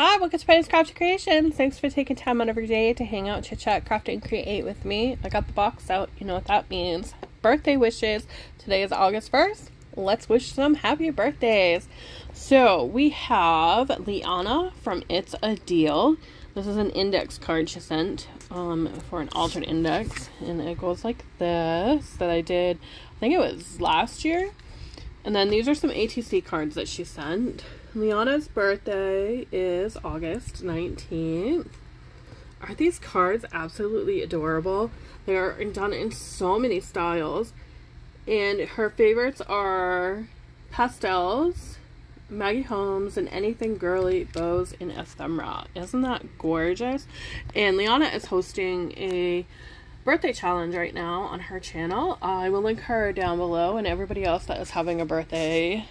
Hi, welcome to Penny's Crafty Creations. Thanks for taking time out of your day to hang out, chit chat, craft, and create with me. I got the box out. You know what that means. Birthday wishes. Today is August 1st. Let's wish some happy birthdays. So we have Liana from It's a Deal. This is an index card she sent um, for an altered index, and it goes like this that I did, I think it was last year. And then these are some ATC cards that she sent. Liana's birthday is August 19th. Are these cards absolutely adorable? They are done in so many styles. And her favorites are pastels, Maggie Holmes, and anything girly, bows, and ephemera. Isn't that gorgeous? And Liana is hosting a birthday challenge right now on her channel. I will link her down below and everybody else that is having a birthday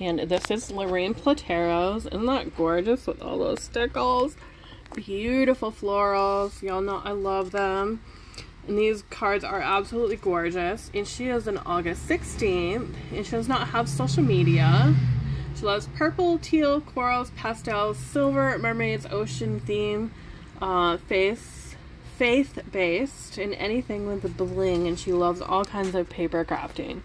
and this is Lorraine Plateros. Isn't that gorgeous with all those stickles? Beautiful florals. Y'all know I love them. And these cards are absolutely gorgeous. And she is on August 16th. And she does not have social media. She loves purple, teal, corals, pastels, silver, mermaids, ocean theme, uh, face, faith-based, and anything with the bling. And she loves all kinds of paper crafting.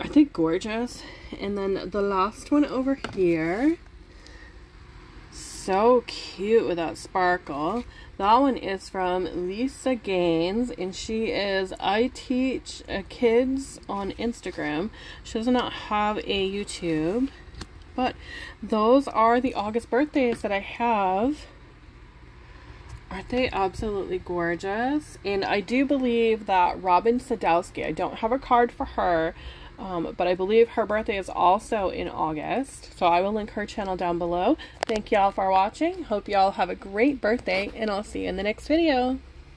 I think gorgeous? And then the last one over here. So cute with that sparkle. That one is from Lisa Gaines, and she is I Teach uh, Kids on Instagram. She does not have a YouTube, but those are the August birthdays that I have. Aren't they absolutely gorgeous? And I do believe that Robin Sadowsky, I don't have a card for her, um, but I believe her birthday is also in August. So I will link her channel down below. Thank y'all for watching. Hope y'all have a great birthday and I'll see you in the next video.